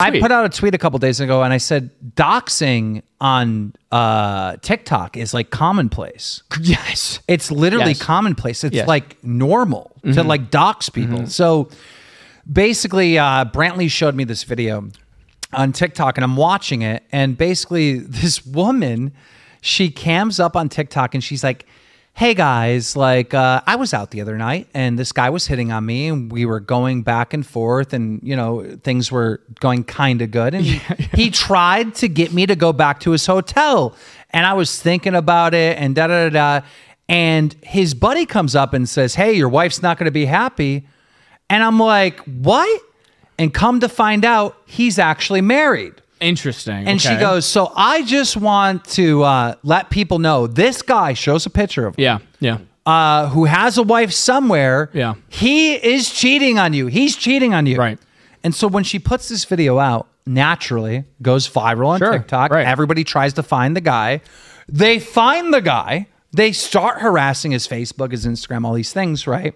I put out a tweet a couple days ago and I said doxing on uh, TikTok is like commonplace. Yes. It's literally Yes. commonplace. It's Yes. like normal to like dox people. So basically, uh, Brantley showed me this video on TikTok and I'm watching it. And basically, this woman, she cams up on TikTok and she's like, Hey guys, like uh, I was out the other night and this guy was hitting on me and we were going back and forth and you know things were going kind of good and he tried to get me to go back to his hotel and I was thinking about it and da da da da and his buddy comes up and says, "Hey, your wife's not going to be happy." And I'm like, "What?" And come to find out, he's actually married. Interesting. And she goes, "So I just want to uh, let people know this guy shows a picture of him, Yeah. Yeah. uh, who has a wife somewhere. Yeah. he is cheating on you. He's cheating on you. Right. And so when she puts this video out, naturally goes viral on Sure, TikTok. right. Everybody tries to find the guy. They find the guy. They start harassing his Facebook, his Instagram, all these things, right?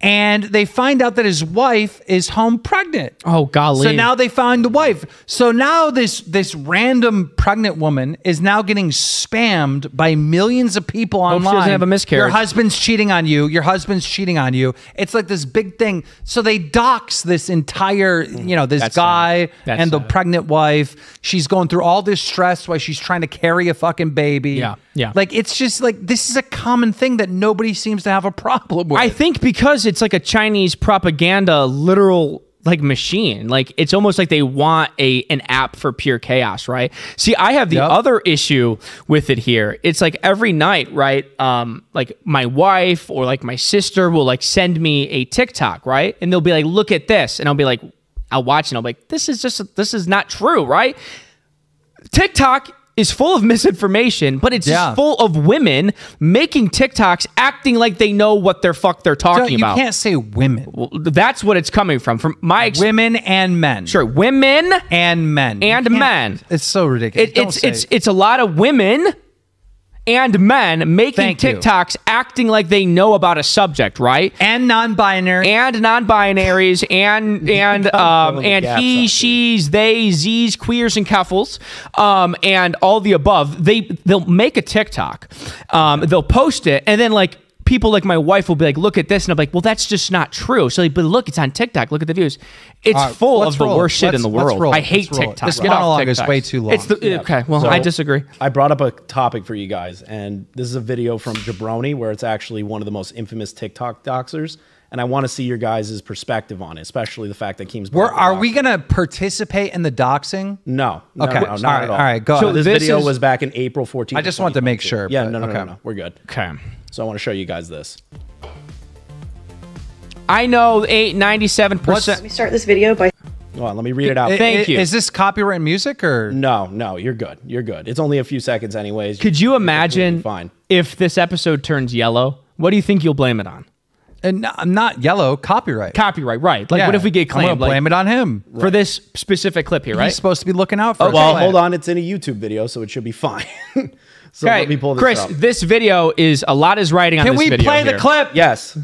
And they find out that his wife is home pregnant. Oh, golly. So now they find the wife. So now this this random pregnant woman is now getting spammed by millions of people she online. doesn't have a miscarriage. Your husband's cheating on you. Your husband's cheating on you. It's like this big thing. So they dox this entire, you know, this That's guy and the pregnant wife. She's going through all this stress while she's trying to carry a fucking baby. Yeah, yeah. Like it's just like this is a common thing that nobody seems to have a problem with. I think because it's like a Chinese propaganda literal like machine. Like it's almost like they want a an app for pure chaos, right? See, I have the Yep. other issue with it here. It's like every night, right? Um like my wife or like my sister will like send me a TikTok, right? And they'll be like, "Look at this." And I'll be like I'll watch and I'll be like, "This is just this is not true, right?" TikTok is full of misinformation, but it's Yeah. full of women making TikToks acting like they know what their fuck they're So talking you about. You can't say women. Well, that's what it's coming from. From my ex- Women and men. sure, women. And men. And men. It's so ridiculous. It, it's it's it's a lot of women and men making Thank you. TikToks acting like they know about a subject, right? and non-binary. and non-binaries and and um and he she's they z's queers and cuffles um and all the above they they'll make a tiktok um they'll post it and then like people like my wife will be like look at this and i'm like well that's just not true. So like but look it's on tiktok. Look at the views. It's All right, full of the roll. worst shit in Let's- the world. roll. i hate tiktok. This Get monologue is way too long. it's the okay well So- i disagree. I brought up a topic for you guys, and this is a video from Jabroni where it's actually one of the most infamous TikTok doxers, and I want to see your guys' perspective on it, especially the fact that Keem's. We're, brought it are up. we going to participate in the doxing? No. no Okay. No, All not right, at all. all right, go So ahead. this, This video is- was back in April 14th. I just wanted to make sure, Yeah, but- no, no, okay. no, no. We're good. okay So I want to show you guys this. i know eight ninety seven percent. Let me start this video by Hold on, let me read it out. I- Thank I- you. Is this copyright music or? no, no, you're good. You're good. It's only a few seconds, anyways. could you imagine Fine. if this episode turns yellow what do you think you'll blame it on And I'm not yellow, copyright. copyright, right? Like, Yeah. what if we get I'm claimed gonna like, blame it on him. for this specific clip here, right? He's supposed to be looking out for. us. Well, hold on. It's in a YouTube video, so it should be fine. so okay, let me pull this Chris, up. this video is a lot is writing on the video. Can this we video. play the here. clip? Yes.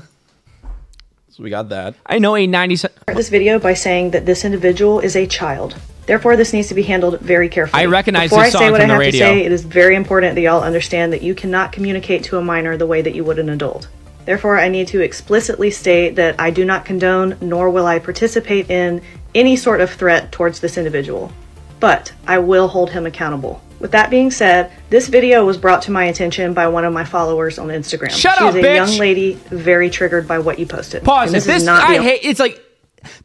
So we got that. I know a 90 start this video by saying that this individual is a child. Therefore, this needs to be handled very carefully. I recognize Before this I say what from I the have radio. to say, it is very important that y'all understand that you cannot communicate to a minor the way that you would an adult. Therefore, I need to explicitly state that I do not condone nor will I participate in any sort of threat towards this individual. But I will hold him accountable. With that being said, this video was brought to my attention by one of my followers on Instagram. Shut she up, a bitch! young lady, very triggered by what you posted. Pause. And If this, is not I hate. It's like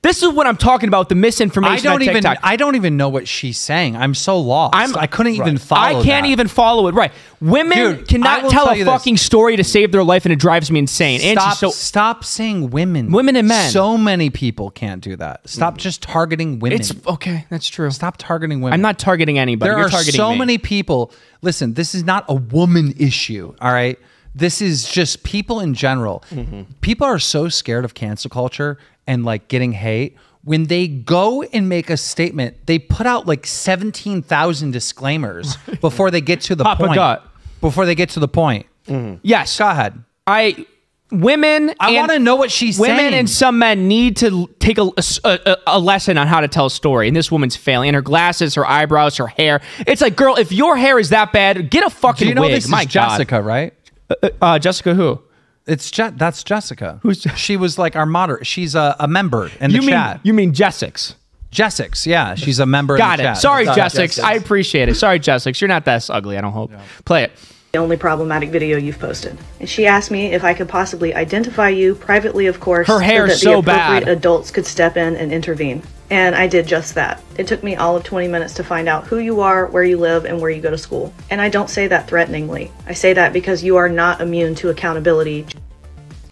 this is what I'm talking about. The misinformation. I don't on even. TikTok. I don't even know what she's saying. I'm so lost. I'm- I couldn't even follow. I can't that. even follow it. Right. Women Dude, cannot tell tell a you this. fucking story to save their life, and it drives me insane. And Stop, she's so stop saying women. Women and men. So many people can't do that. Stop just targeting women. it's okay. That's true. Stop targeting women. I'm not targeting anybody. There You're are targeting so me. many people. Listen, this is not a woman issue. All right. This is just people in general. Mm-hmm. People are so scared of cancel culture and like getting hate. When they go and make a statement, they put out like 17,000 disclaimers before they get to the Papa point. gut. Before they get to the point. Mm-hmm. Yes. Go ahead. I women. I want to know what she's saying. Women saying. and some men need to take a, a- a- lesson on how to tell a story. And this woman's failing. And her glasses, her eyebrows, her hair. It's like, girl, if your hair is that bad, get a fucking Do you know wig. this My is Jessica, right? God. Uh, Jessica who? It's Je- that's Jessica. Who's Je- she was like our moder. She's a, a member in You the mean chat. you mean Jessix? Jessix, yeah, she's a member. Got in the it. chat. Sorry, Got it, Jessix. Jessix. I appreciate it. Sorry, Jessix. You're not that ugly. I don't hope. Play it. The only problematic video you've posted. And she asked me if I could possibly identify you privately, of course, Her hair's so that so the appropriate bad. adults could step in and intervene. And I did just that. It took me all of 20 minutes to find out who you are, where you live, and where you go to school. And I don't say that threateningly. I say that because you are not immune to accountability.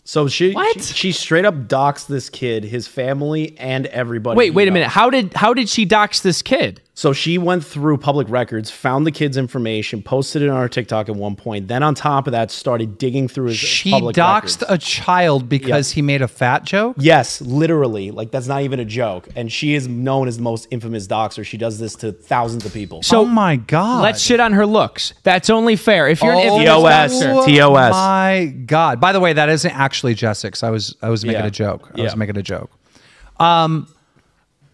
So she, What? she she straight up doxed this kid, his family, and everybody. Wait, he wait a minute. How did how did she dox this kid? So she went through public records, found the kid's information, posted it on her TikTok at one point. Then on top of that, started digging through his She public doxed records. a child because he made a fat joke. Yes, literally. Like that's not even a joke. And she is known as the most infamous doxer. She does this to thousands of people. So oh my god! let's shit on her looks. That's only fair. If you're an Oh infamous TOS. doxer- TOS. My God! By the way, that isn't actually Jessix. I was I was making Yeah. a joke. I was making a joke. Um,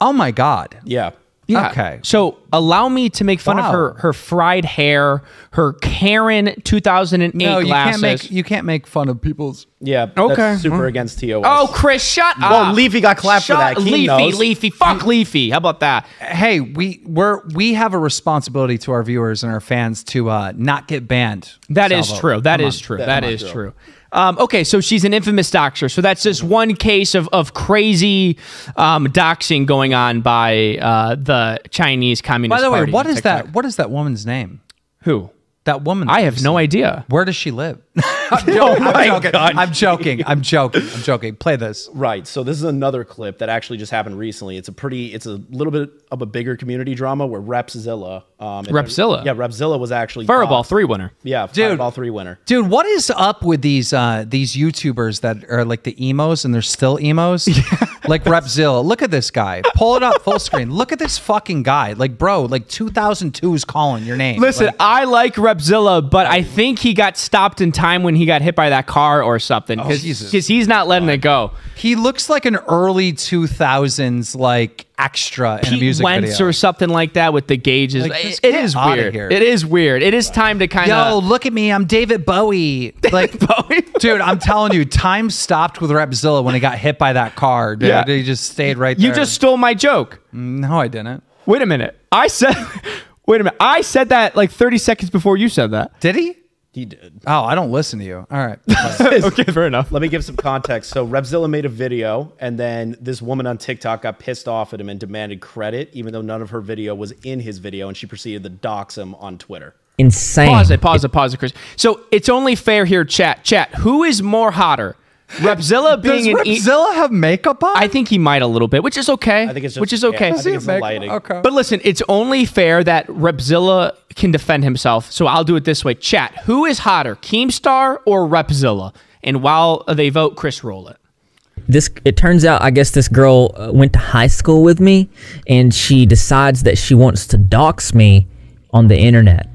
oh my God! yeah. Yeah. Okay. So allow me to make fun Wow. of her her fried hair, her Karen 2008 No, you glasses. can't make you can't make fun of people's. Yeah. Okay. That's super against TOS. oh, Chris, shut up. Well, Leafy got clapped for that. Keem Leafy, knows. Leafy, fuck Leafy. How about that? Hey, we we're we have a responsibility to our viewers and our fans to uh, not get banned. That is Salvo. true. That Come is on. true. That- that come on, is girl. true. Um, okay, so she's an infamous doxer. So that's just one case of, of crazy um, doxing going on by uh, the Chinese Communist Party. By the way, Party what TikTok. that? What is that woman's name? Who? That woman. I have no idea. Where does she live? I'm joking. I'm joking. I'm joking. I'm joking. I'm joking. Play this. Right. So this is another clip that actually just happened recently. It's a pretty, it's a little bit of a bigger community drama where Repzilla, um, Repzilla? yeah, Repzilla was actually Fireball three winner. yeah, Dude. Fireball three winner. Dude, what is up with these uh these YouTubers that are like the emos and they're still emos? Like Repzilla. Look at this guy. Pull it up full screen. Look at this fucking guy. Like, bro, like 2002 is calling your name. Listen, Like, I like Repzilla, but I think he got stopped in time when he got hit by that car or something oh, because Jesus. he's not letting it go. he looks like an early 2000s like extra in a music Wentz video. or something like that with the gauges. Like, It- it is weird. here. It is weird. It is time to kind of Yo, look at me. I'm David Bowie. Like, Bowie? dude, I'm telling you, time stopped with Repzilla when he got hit by that car. Dude. Yeah. He just stayed right there. You just stole my joke. Mm, no, I didn't. Wait a minute. I said. Wait a minute. I said that like 30 seconds before you said that. Did he? He did. Oh, I don't listen to you. All right. okay, fair enough. Let me give some context. So Repzilla made a video, and then this woman on TikTok got pissed off at him and demanded credit, even though none of her video was in his video, and she proceeded to dox him on Twitter. insane. Pause it. Pause it. Pause it, Chris. So it's only fair here, chat. Chat. Who is more hotter? Repzilla Does being an. E- have makeup on? I think he might a little bit, which is okay. I think it's just which is yeah, okay. I think it's the Makeup? lighting. Okay. But listen, it's only fair that Repzilla can defend himself. So I'll do it this way. Chat, who is hotter, Keemstar or Repzilla? And while they vote, Chris roll it. this it turns out I guess this girl uh, went to high school with me and she decides that she wants to dox me on the internet.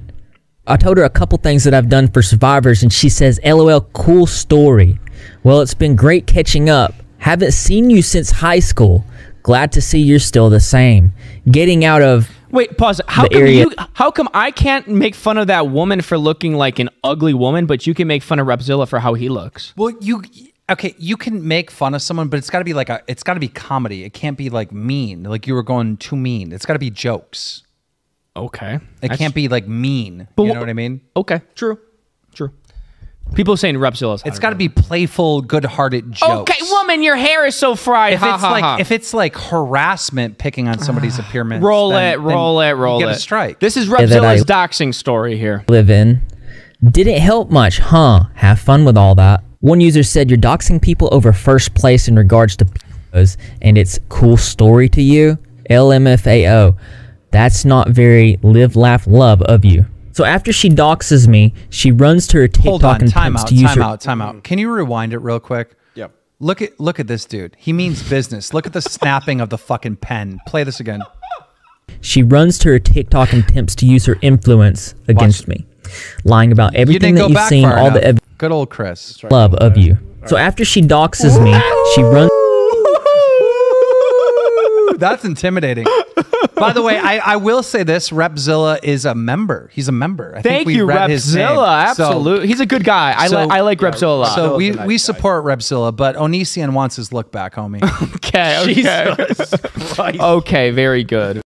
I told her a couple things that I've done for survivors and she says, "LOL, cool story. Well, it's been great catching up. Haven't seen you since high school. Glad to see you're still the same. Getting out of Wait, pause. How The come area- you? How come I can't make fun of that woman for looking like an ugly woman, but you can make fun of Repzilla for how he looks? Well, you okay? You can make fun of someone, but it's got to be like a. It's got to be comedy. It can't be like mean. Like you were going too mean. It's got to be jokes. Okay, It can't be like mean. But you know what I mean? Okay, true, true. People saying Repzilla's. It's got to be playful, good-hearted jokes. Okay, woman, your hair is so fried. If ha, it's ha, like ha. if it's like harassment, picking on somebody's appearance, roll then- it, roll it, you roll get it. a strike. This is that Repzilla's doxing story here. live in. Didn't help much, huh? Have fun with all that. One user said you're doxing people over first place in regards to videos, and it's cool story to you. LMFAO. That's not very live, laugh, love of you. So after she doxes me, she runs to her TikTok Hold on, and time attempts out, to use time her. out, time out. Can you rewind it real quick? Yep. Look at look at this dude. He means business. Look at the snapping of the fucking pen. Play this again. She runs to her TikTok and attempts to use her influence against me, lying about everything didn't that you've seen, far all the enough. ev- Good old Chris. love of you. So after she doxes me, she runs. That's intimidating. By the way, I, I will say this: Repzilla is a member. He's a member. I Thank think we you, read his name. Repzilla. So- Absolutely, he's a good guy. I, So- li- I like Repzilla a lot. So Repzilla's we, nice we guy. support Repzilla, but Onision wants his look back, homie. okay, okay, Jesus okay, very good.